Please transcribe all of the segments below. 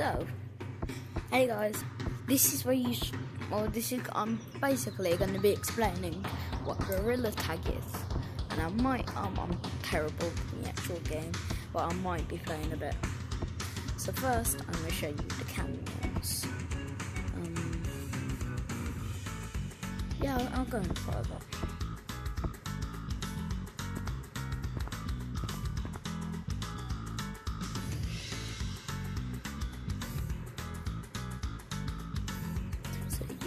So, hey guys, this is where you. Sh- well, this is. I'm basically going to be explaining what Gorilla Tag is, and I might. Um, I'm terrible in the actual game, but I might be playing a bit. So first, I'm going to show you the canyons. Um, yeah, I'll, I'll go in further.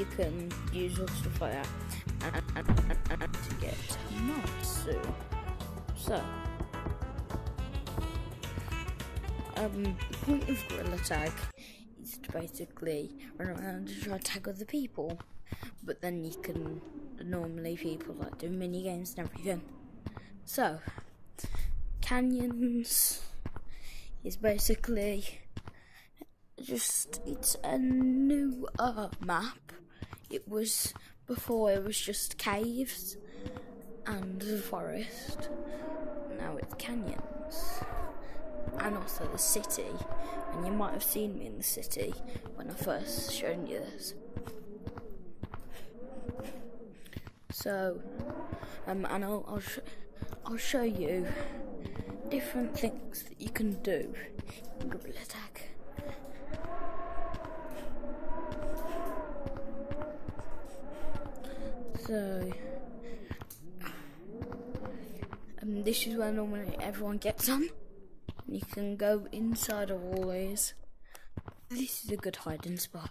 You can use all stuff like that and, and, and, and to get Matsu. So, um, the point of Gorilla Tag is to basically run around and try to tag other people, but then you can normally people like do mini games and everything. So, canyons is basically just it's a new uh, map. It was before it was just caves and the forest. Now it's canyons and also the city. And you might have seen me in the city when I first shown you this. So, um, and I'll I'll, sh- I'll show you different things that you can do in Gorilla. So, um, this is where normally everyone gets on. You can go inside of all these. This is a good hiding spot.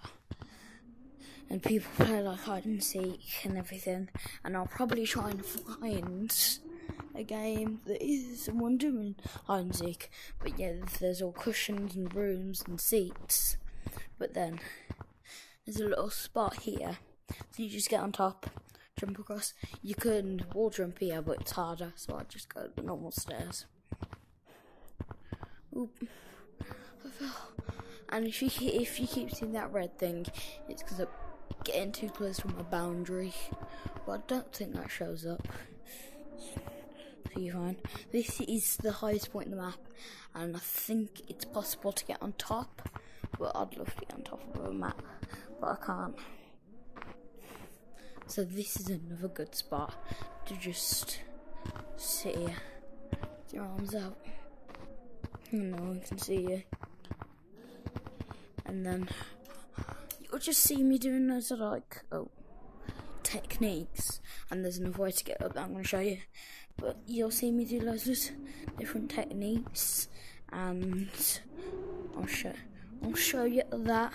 And people play like hide and seek and everything. And I'll probably try and find a game that is someone doing hide and seek. But yeah, there's all cushions and rooms and seats. But then there's a little spot here. So you just get on top, jump across. You can wall jump here, but it's harder, so I just go the normal stairs. Oop. And if you if you keep seeing that red thing, it's because I'm getting too close to my boundary. But I don't think that shows up. So you fine. This is the highest point in the map, and I think it's possible to get on top. But I'd love to get on top of a map, but I can't. So this is another good spot to just sit here, with your arms out. No one can see you. And then you'll just see me doing those like oh techniques. And there's another way to get up that I'm gonna show you. But you'll see me do loads of different techniques and I'll show I'll show you that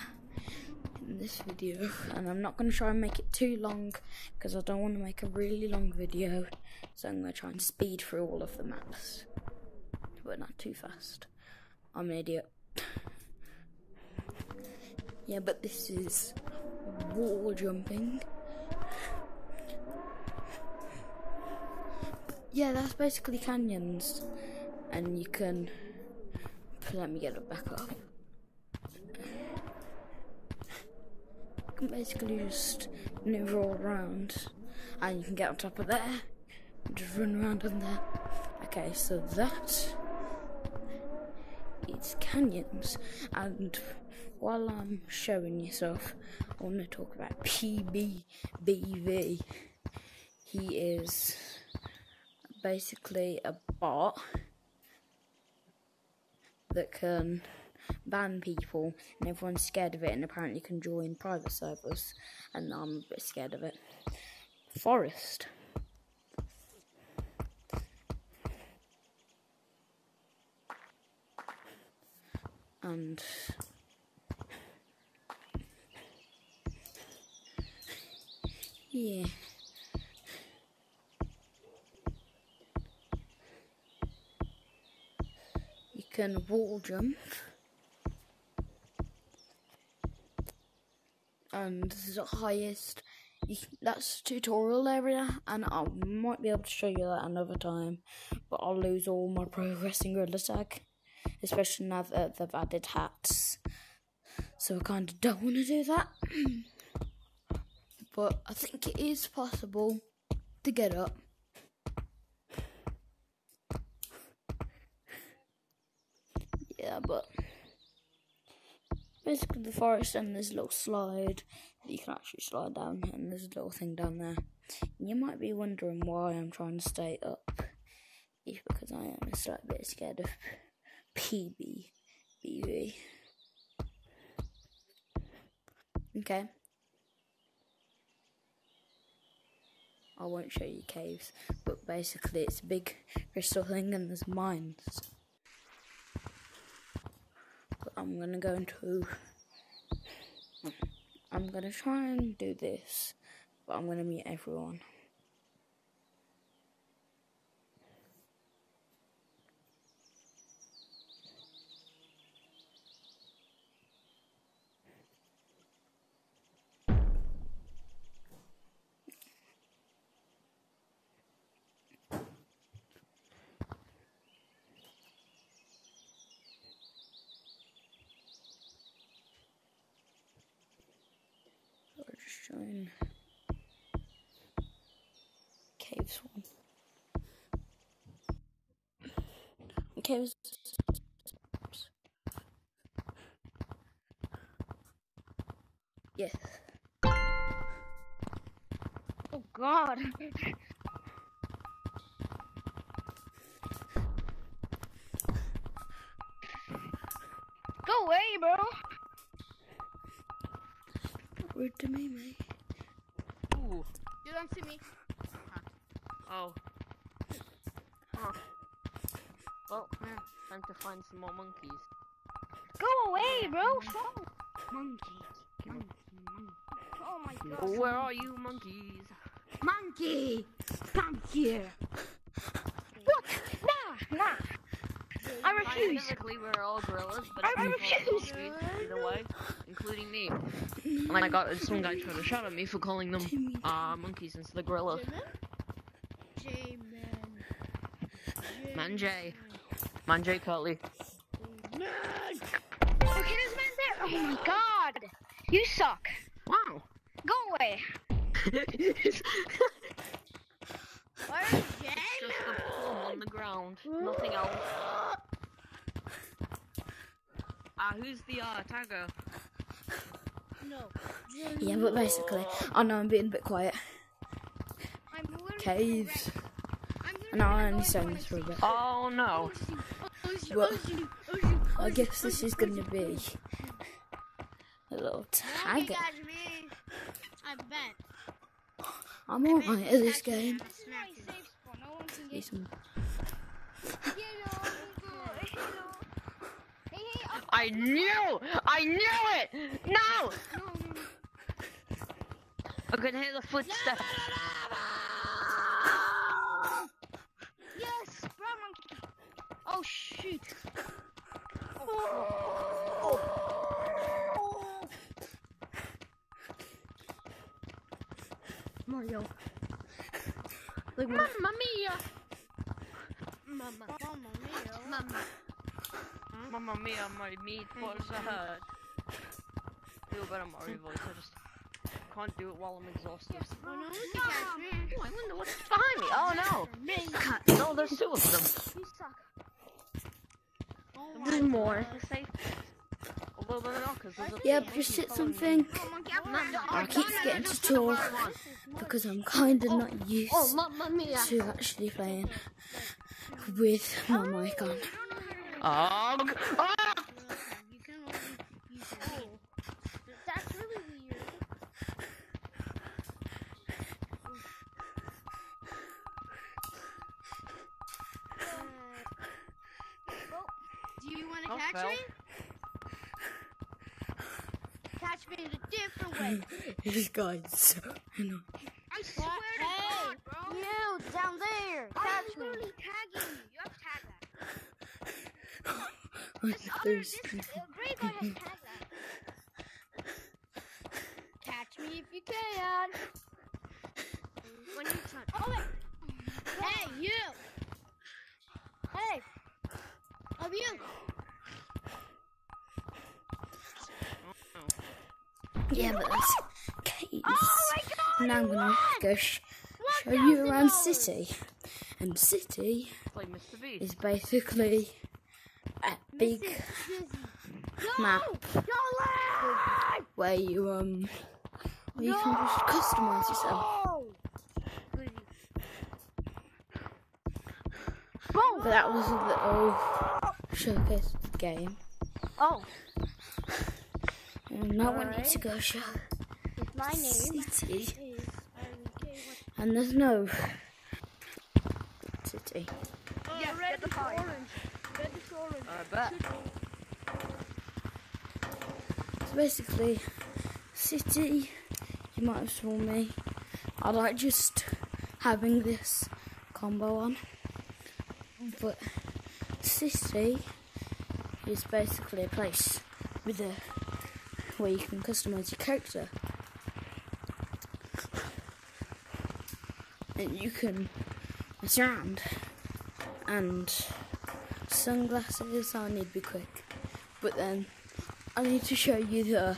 in this video. And I'm not going to try and make it too long because I don't want to make a really long video. So I'm going to try and speed through all of the maps. But not too fast. I'm an idiot. Yeah but this is wall jumping. Yeah that's basically canyons. And you can let me get it back up basically just maneuver all around and you can get on top of there just run around on there. Okay, so that is canyons and while I'm showing you stuff, I want to talk about PBBV. He is basically a bot that can ban people and everyone's scared of it and apparently can join private servers and I'm a bit scared of it. Forest. And yeah. You can wall jump. And this is the highest. You, that's tutorial area, and I might be able to show you that another time, but I'll lose all my progress in Gorilla Tag, especially now that they've added hats. So I kind of don't want to do that, but I think it is possible to get up. Yeah, but basically the forest, and there's a little slide that you can actually slide down, and there's a little thing down there. You might be wondering why I'm trying to stay up. It's because I am a slight bit scared of PB. Okay. I won't show you caves, but basically it's a big crystal thing and there's mines. I'm gonna go into. I'm gonna try and do this, but I'm gonna meet everyone. Join caves one. Caves. Yes. Oh God. Rude to me, mate. Ooh. You don't see me. Oh. Huh. Well, yeah, time to find some more monkeys. Go away, bro. Stop. Monkey. Monkey. Monkey. Oh my God. Where are you, monkeys? Monkey. Come here. What? Nah, nah. I refuse. Scientifically, we're all gorillas, but I refuse. monkeys either way, including me. And I got some guy trying to shout at me for calling them uh, monkeys instead of gorillas. J-Man. Manjay. Manjay Cutley. Okay, this man's there. Oh my God. You suck. Wow. Go away. Just Where's the plum on the ground, nothing else. Ah, who's the uh, tagger? Yeah, but basically, I know I'm being a bit quiet. Caves. And I'm gonna only saying this for a bit. Oh no. Shoot, Well, shoot, shoot, oh, I guess this is going to be a little. I bet. I'm alright at this game. This is my safe spot. No one can Need get some- Hey, hey, up. I knew! I knew it! No! I can hear the footsteps. Yes, brown. Oh shoot. Mario. Look, Mamma mia! Mama, mama, mia. Mamma. Mamma mia, my meatballs are hurt. Do a better Mario voice, I just can't do it while I'm exhausted. Oh no, you can catch me. Oh, I wonder what's behind me. Oh no! Me. No, there's two of them. You suck. Oh There's my more. God. The safe. Although they're not, because there's a Yep, monkey just hit following me. something. Oh, monkey, I'm I not- keep getting to talk because I'm kind of not used Oh, mamma mia! to actually playing with my mic on. Oh, g- ah! You can only use your knee. That's really weird. Do you want to Oh, catch fell. me? Catch me in a different way. This guy's so annoying. I swear to God, bro. You down there. Catch me. I'm literally tagging you. You have to tag that. I'm This other, this thirsty. uh, gray guy has tagged that. Catch me if you can. When you touch. Oh, wait. Hey, you. Hey. Of you. Yeah, but that's caves. Oh my God. Now I'm gonna won. go sh- show you around city. And city Play Mr. Is basically a big map. Where you um where you can just customize yourself. Oh! But that was a little showcase of the game. Oh, And now we need to go show my name. city. Is And there's no city. what- Yeah, So basically, city. You might have saw me. I like just having this combo on. But city is basically a place with a where you can customize your character. And you can mess around. And sunglasses, I need to be quick. But then I need to show you the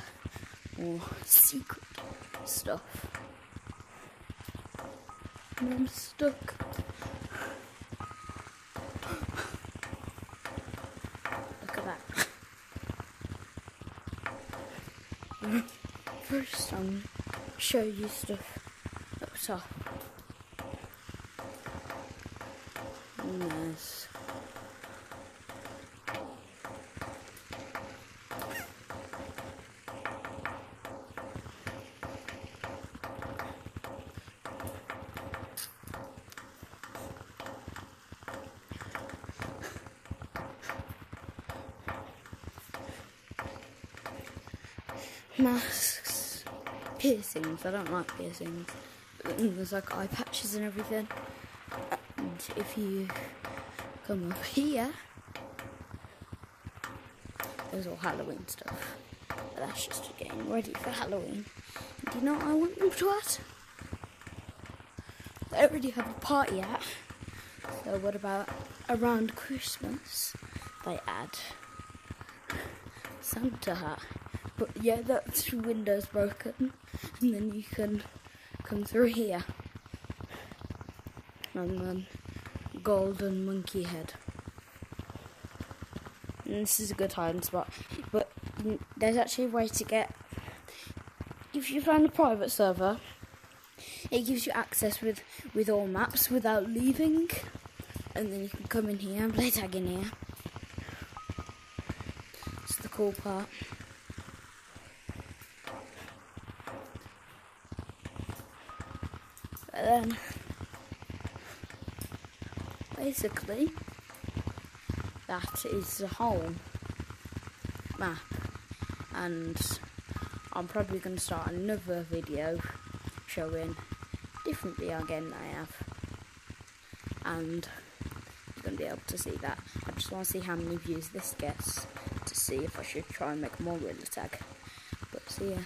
more secret stuff. And I'm stuck. Look at that. First, I'm show you stuff up top. And there's masks, piercings. I don't like piercings. There's like eye patches and everything. And if you come up here, there's all Halloween stuff. But that's just getting ready for Halloween. Do you know what I want them to? They already have a party at. So what about around Christmas? They add Santa hat. But yeah, that's window's broken, and then you can come through here. And then golden monkey head. And this is a good hiding spot. But there's actually a way to get. If you find a private server, it gives you access with with all maps without leaving, and then you can come in here and play tag in here. It's the cool part. Then, basically, that is the whole map, and I'm probably going to start another video showing different VR game I have, and you're going to be able to see that. I just want to see how many views this gets to see if I should try and make more Gorilla Tag. But see ya.